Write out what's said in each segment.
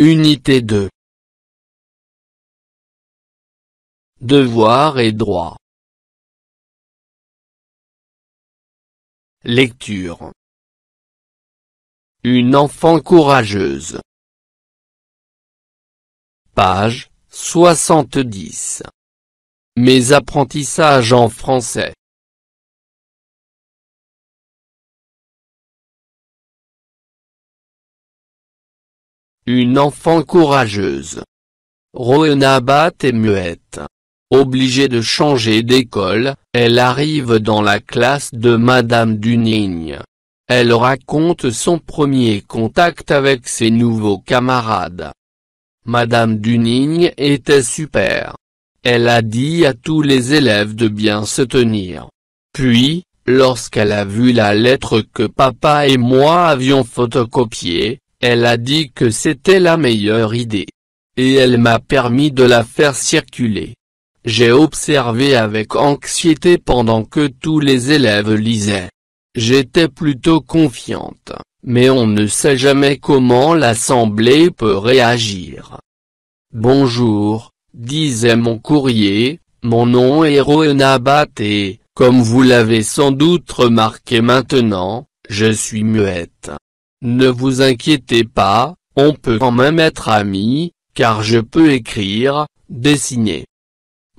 Unité 2 Devoir et droit Lecture Une enfant courageuse Page 70 Mes apprentissages en français Une enfant courageuse. Roena Bat est muette. Obligée de changer d'école, elle arrive dans la classe de Madame Dunning. Elle raconte son premier contact avec ses nouveaux camarades. Madame Dunning était super. Elle a dit à tous les élèves de bien se tenir. Puis, lorsqu'elle a vu la lettre que papa et moi avions photocopiée, elle a dit que c'était la meilleure idée. Et elle m'a permis de la faire circuler. J'ai observé avec anxiété pendant que tous les élèves lisaient. J'étais plutôt confiante, mais on ne sait jamais comment l'Assemblée peut réagir. Bonjour, disait mon courrier, mon nom est Roena et, comme vous l'avez sans doute remarqué maintenant, je suis muette. Ne vous inquiétez pas, on peut quand même être amis, car je peux écrire, dessiner.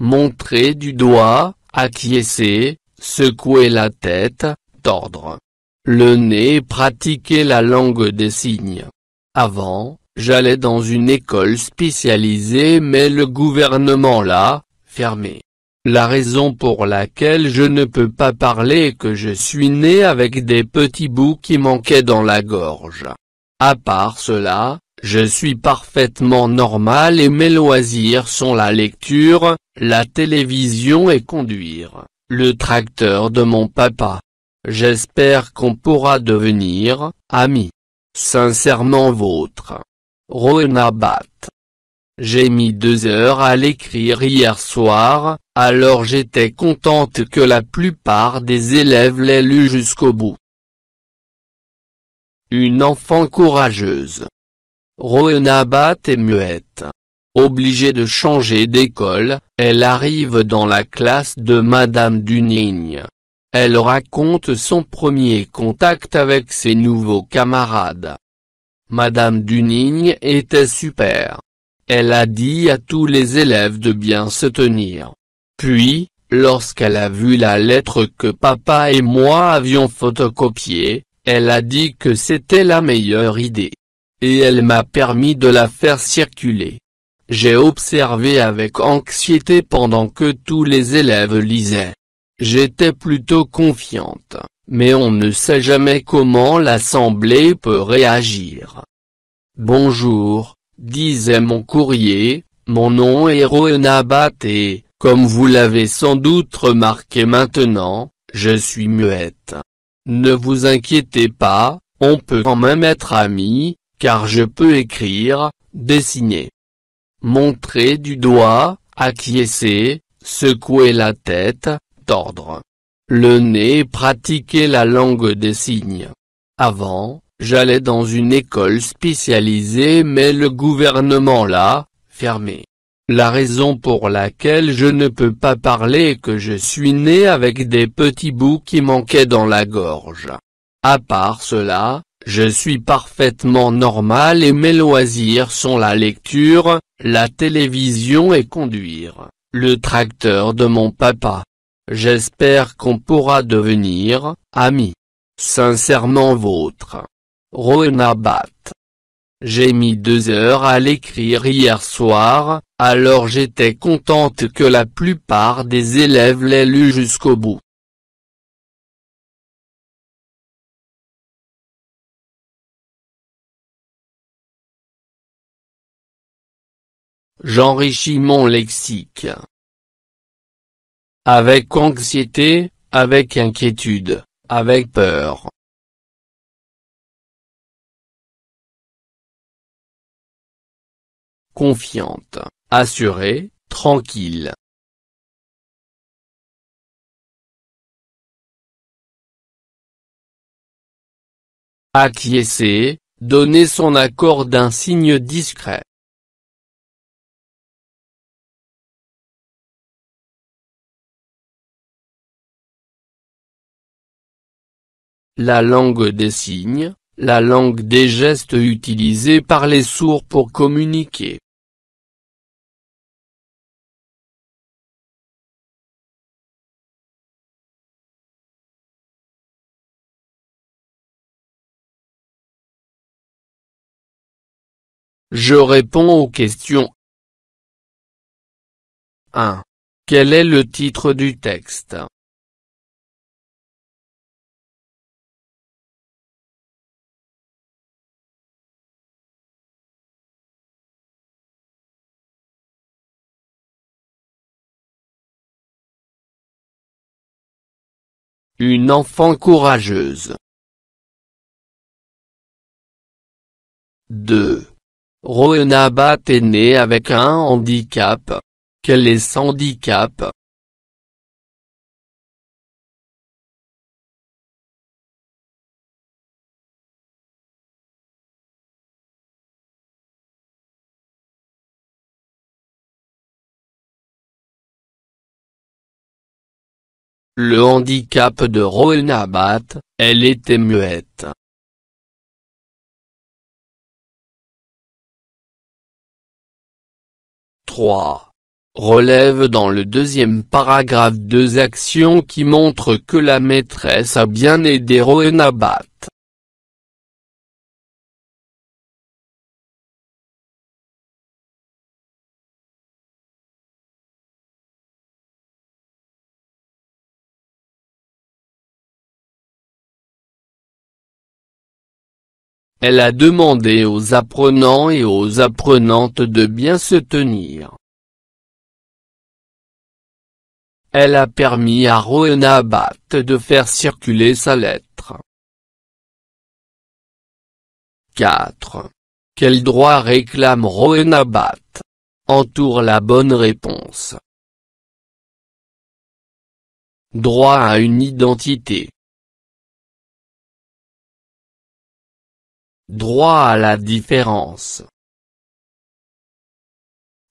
Montrer du doigt, acquiescer, secouer la tête, tordre. Le nez pratiquer la langue des signes. Avant, j'allais dans une école spécialisée mais le gouvernement l'a, fermé. La raison pour laquelle je ne peux pas parler est que je suis né avec des petits bouts qui manquaient dans la gorge. À part cela, je suis parfaitement normal et mes loisirs sont la lecture, la télévision et conduire, le tracteur de mon papa. J'espère qu'on pourra devenir, amis. Sincèrement vôtre. Rona Bat. J'ai mis deux heures à l'écrire hier soir, alors j'étais contente que la plupart des élèves l'aient lu jusqu'au bout. Une enfant courageuse. Roena Bat est muette. Obligée de changer d'école, elle arrive dans la classe de Madame Dunning. Elle raconte son premier contact avec ses nouveaux camarades. Madame Dunning était super. Elle a dit à tous les élèves de bien se tenir. Puis, lorsqu'elle a vu la lettre que papa et moi avions photocopiée, elle a dit que c'était la meilleure idée. Et elle m'a permis de la faire circuler. J'ai observé avec anxiété pendant que tous les élèves lisaient. J'étais plutôt confiante, mais on ne sait jamais comment l'Assemblée peut réagir. Bonjour, disait mon courrier, mon nom est Roena et, comme vous l'avez sans doute remarqué maintenant, je suis muette. Ne vous inquiétez pas, on peut quand même être amis, car je peux écrire, dessiner. Montrer du doigt, acquiescer, secouer la tête, tordre. Le nez pratiquer la langue des signes. Avant, J'allais dans une école spécialisée mais le gouvernement l'a, fermé. La raison pour laquelle je ne peux pas parler est que je suis né avec des petits bouts qui manquaient dans la gorge. À part cela, je suis parfaitement normal et mes loisirs sont la lecture, la télévision et conduire, le tracteur de mon papa. J'espère qu'on pourra devenir, amis. Sincèrement vôtre. Roena Bat. J'ai mis deux heures à l'écrire hier soir, alors j'étais contente que la plupart des élèves l'aient lu jusqu'au bout. J'enrichis mon lexique. Avec anxiété, avec inquiétude, avec peur. Confiante, assurée, tranquille. Acquiescer, donner son accord d'un signe discret. La langue des signes, la langue des gestes utilisés par les sourds pour communiquer. Je réponds aux questions. 1. Quel est le titre du texte? Une enfant courageuse. 2. Rowena Bat est née avec un handicap. Quel est ce handicap? Le handicap de Rowena Bat, elle était muette. 3. Relève dans le deuxième paragraphe deux actions qui montrent que la maîtresse a bien aidé Rowena Elle a demandé aux apprenants et aux apprenantes de bien se tenir. Elle a permis à Rowena Bat de faire circuler sa lettre. 4. Quel droit réclame Rowena Bat Entoure la bonne réponse. Droit à une identité. Droit à la différence.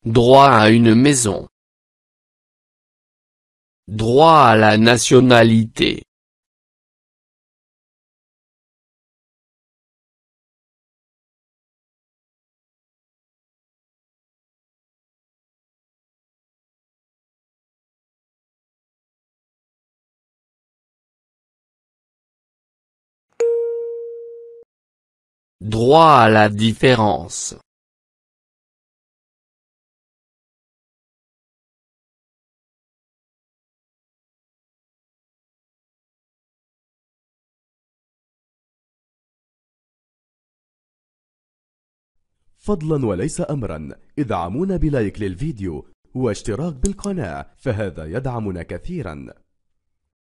Droit à une maison. Droit à la nationalité. Droit à la différence. فضلا وليس أمرا ادعمونا بلايك للفيديو واشتراك بالقناة فهذا يدعمنا كثيرا